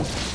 you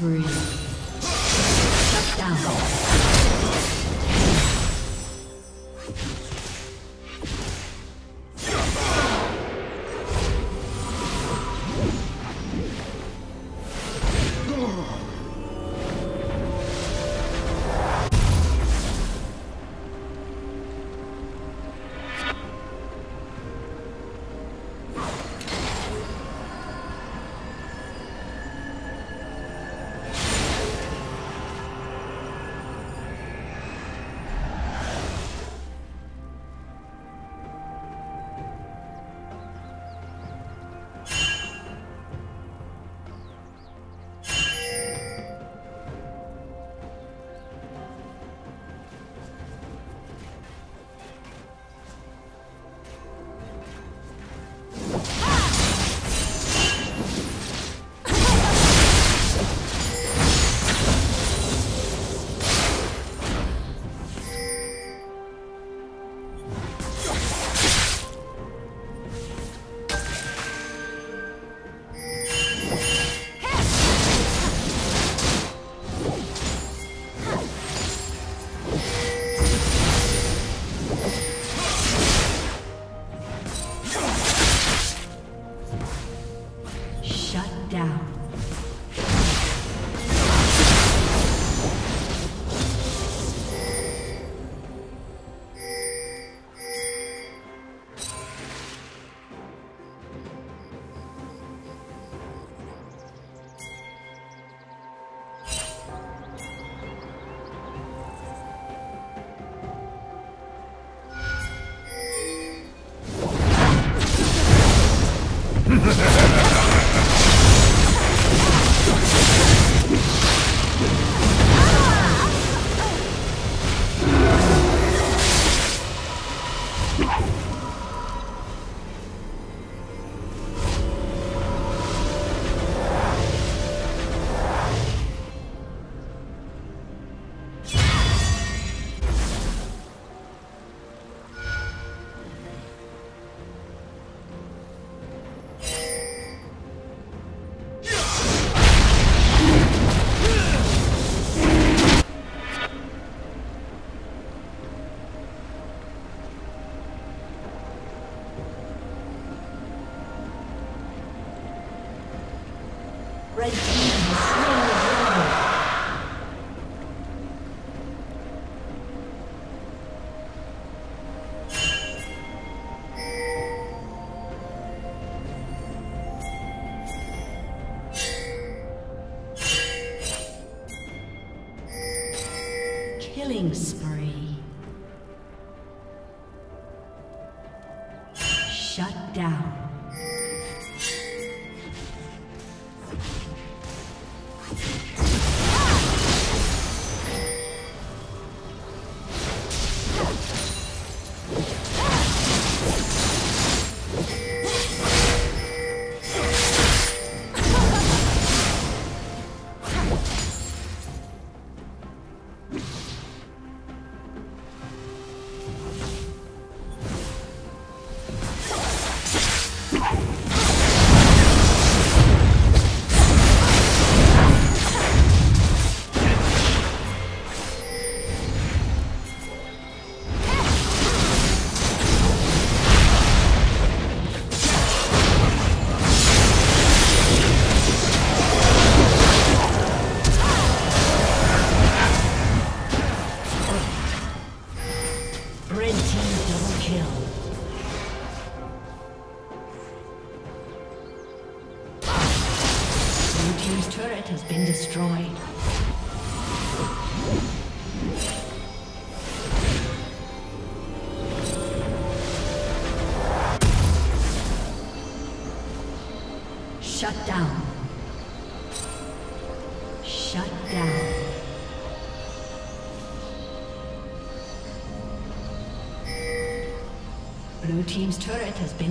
spree. Shut down.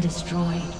Destroyed.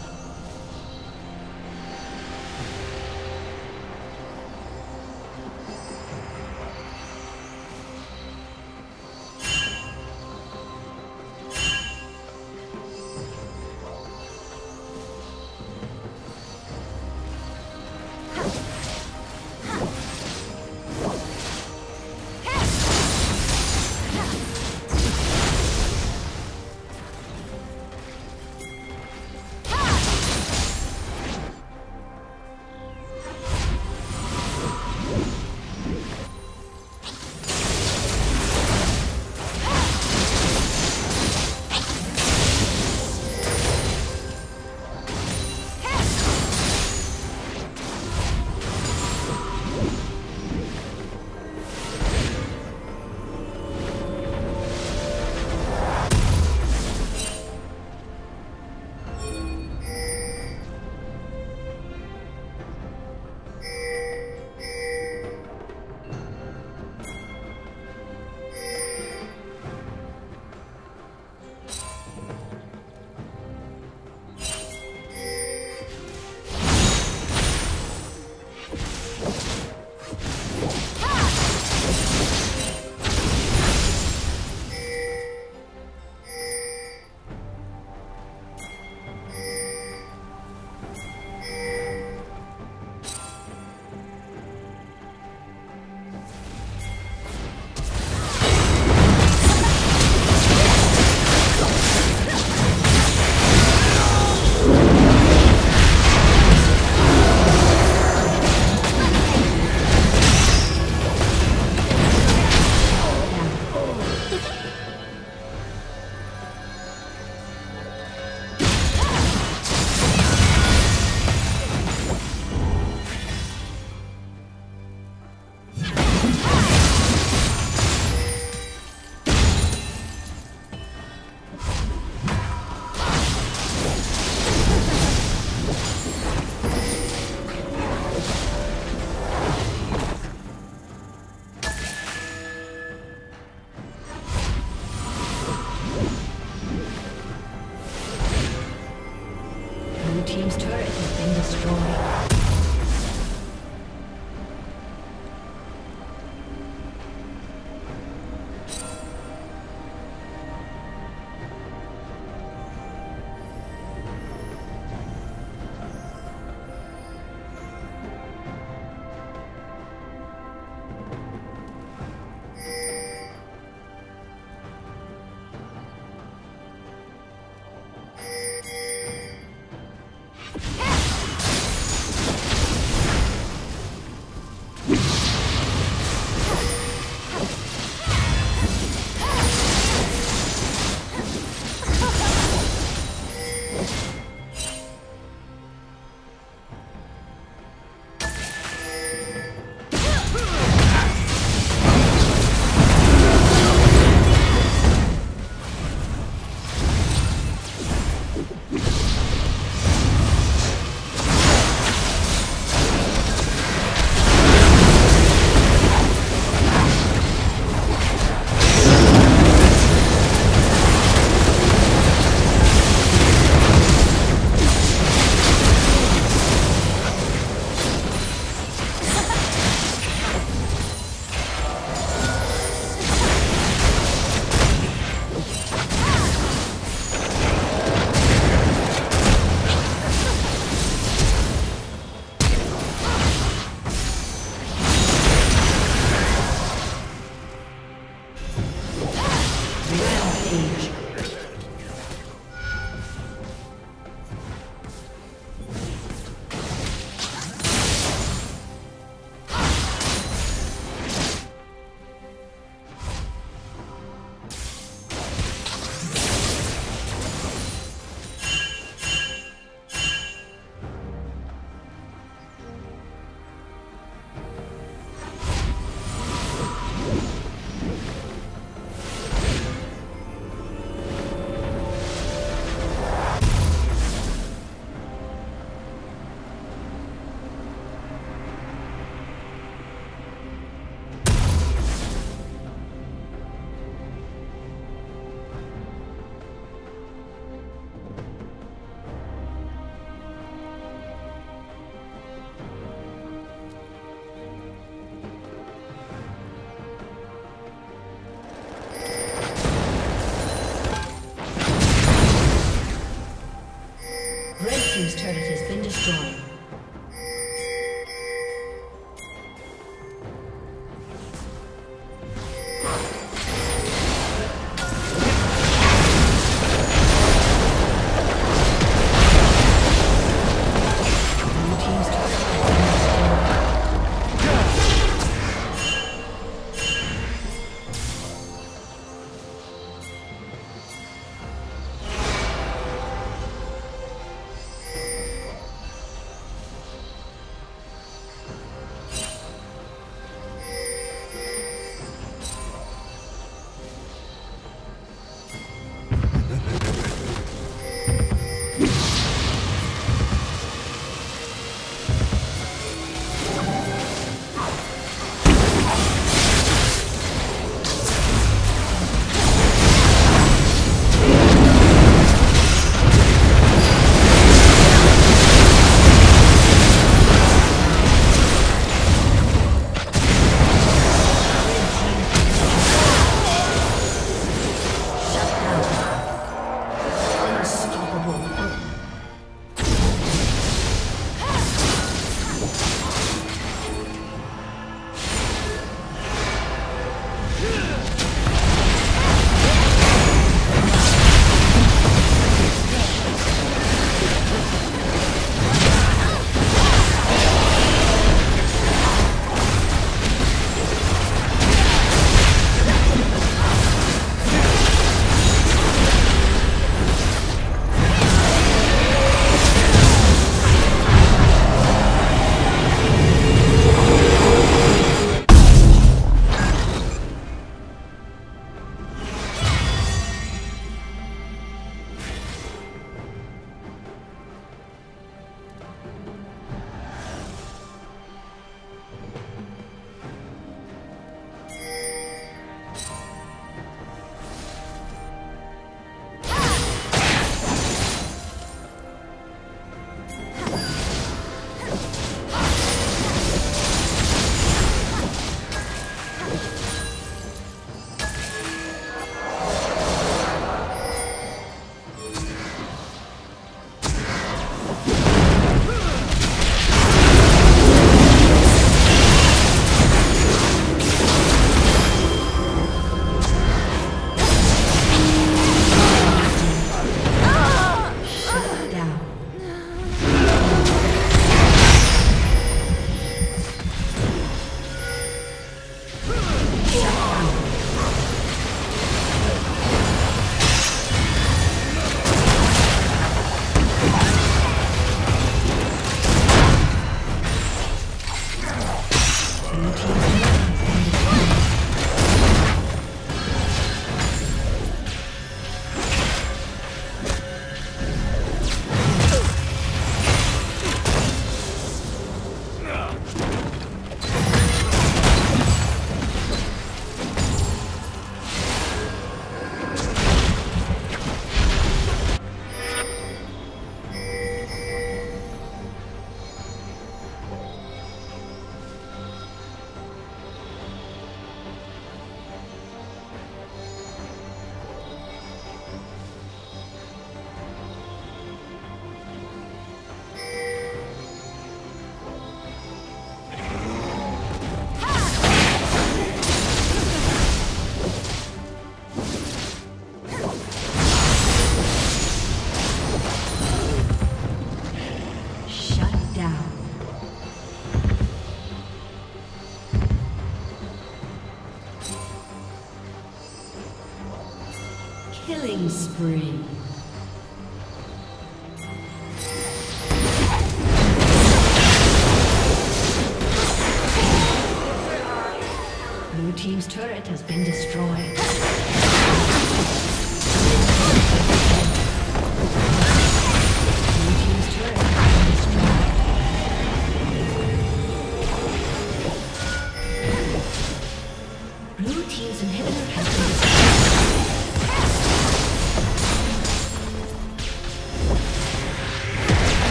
Spree.